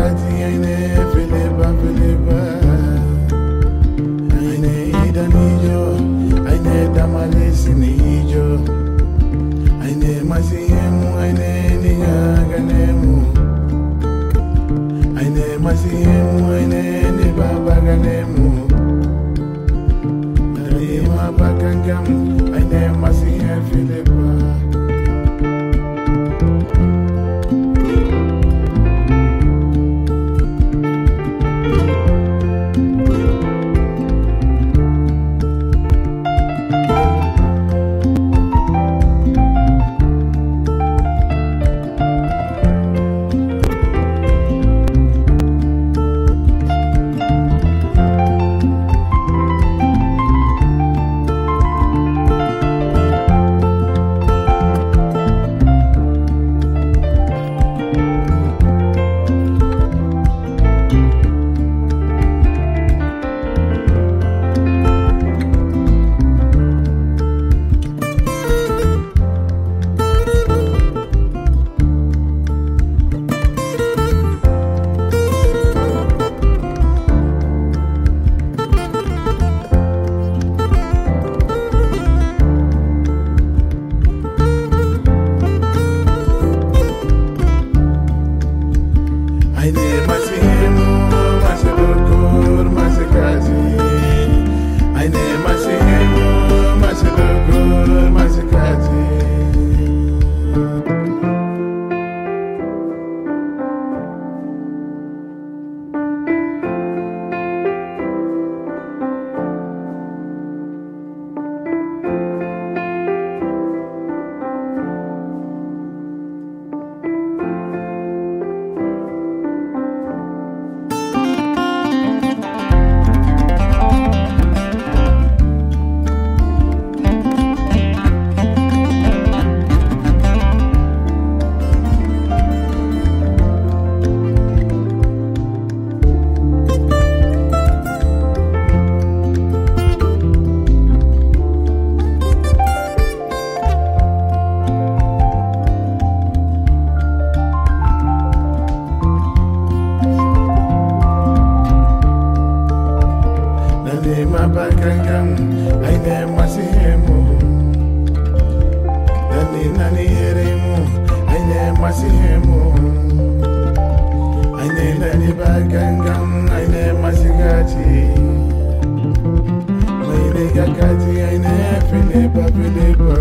kakati aine Filipa Filipa Aine ida nijo Aine damalisi nijo Aine masihemu aine masihemu. Nani nani heremu, aine masihemu. Aine nani bakangam, aine masigati. Maine kakati, aine Filipa Filipa.